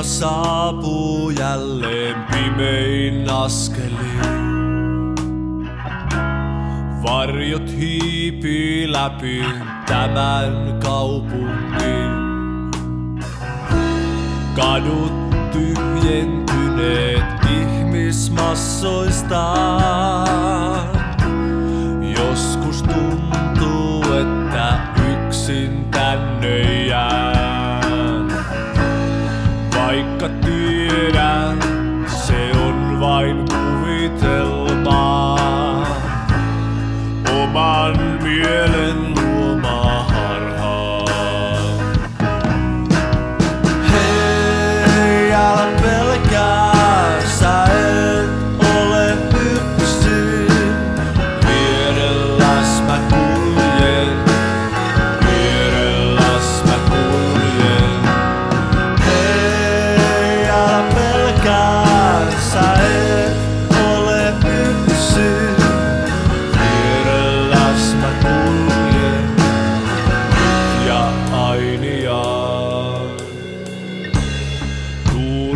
aika saapuu jälleen pimein askelin. Varjot hiipii läpi tämän kaupungin. Kadut tyhjentyneet ihmismassoistaan. Kalbuvite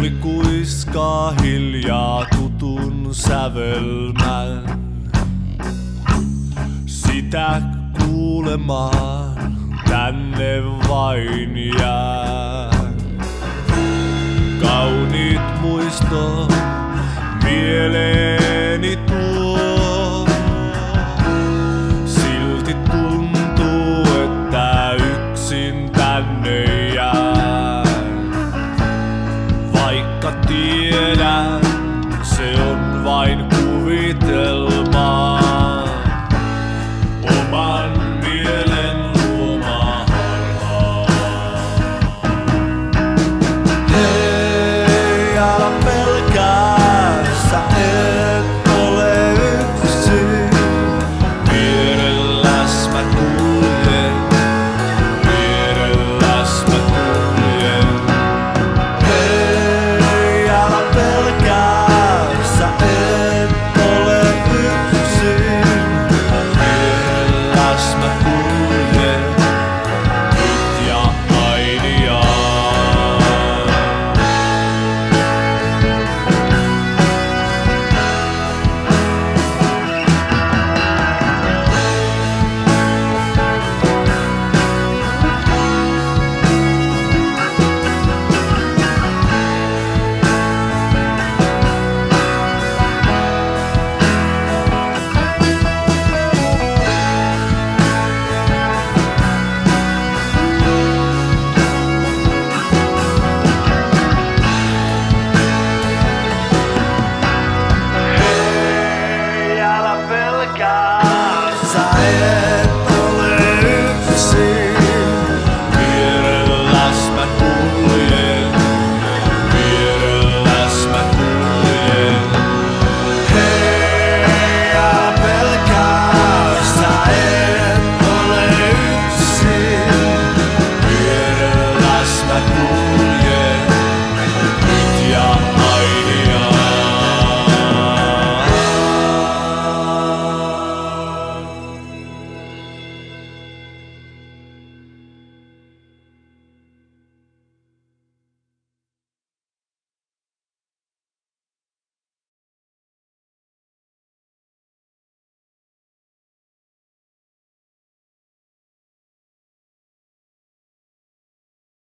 tuuli kuiskaa hiljaa tutun sävelmän. Sitä kuulemaan tänne vain jää. Kauniit muistot mieleeni